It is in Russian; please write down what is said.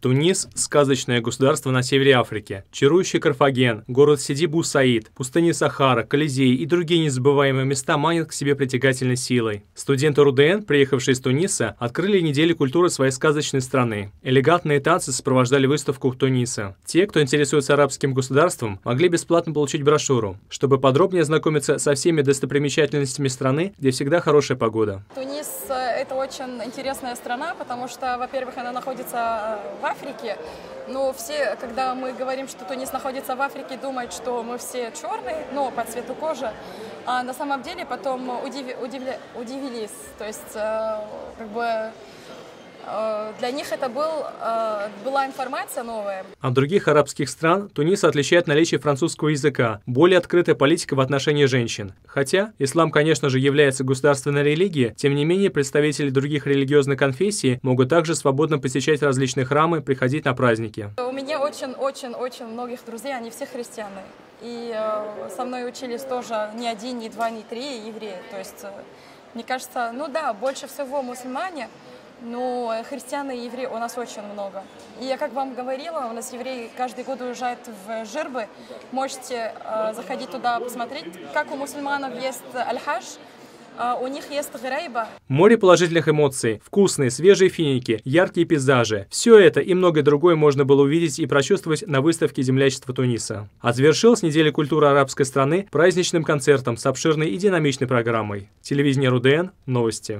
Тунис – сказочное государство на севере Африки. Чарующий Карфаген, город Сидибу Саид, пустыни Сахара, Колизей и другие незабываемые места манят к себе притягательной силой. Студенты РУДН, приехавшие из Туниса, открыли недели культуры своей сказочной страны. Элегантные танцы сопровождали выставку в Тунисе. Те, кто интересуется арабским государством, могли бесплатно получить брошюру, чтобы подробнее ознакомиться со всеми достопримечательностями страны, где всегда хорошая погода. Тунис – это очень интересная страна, потому что, во-первых, она находится в Африке, но все, когда мы говорим, что Тунис находится в Африке, думают, что мы все черные, но по цвету кожи. А на самом деле потом удив, удивля, удивились. То есть, э, как бы Э, для них это был, э, была информация новая. От других арабских стран Тунис отличает наличие французского языка, более открытая политика в отношении женщин. Хотя ислам, конечно же, является государственной религией, тем не менее представители других религиозных конфессий могут также свободно посещать различные храмы, приходить на праздники. У меня очень-очень-очень многих друзей, они все христианы. И э, со мной учились тоже не один, не два, не три евреи. То есть, мне кажется, ну да, больше всего мусульмане, ну, христиан и евреи у нас очень много. И я как вам говорила, у нас евреи каждый год уезжают в Жирбы. Можете э, заходить туда посмотреть, как у мусульманов есть аль-хадж, а у них есть грейба. Море положительных эмоций, вкусные, свежие финики, яркие пейзажи. Все это и многое другое можно было увидеть и прочувствовать на выставке землячества Туниса. А завершилась неделя культуры арабской страны праздничным концертом с обширной и динамичной программой. Телевидение РУДН. Новости.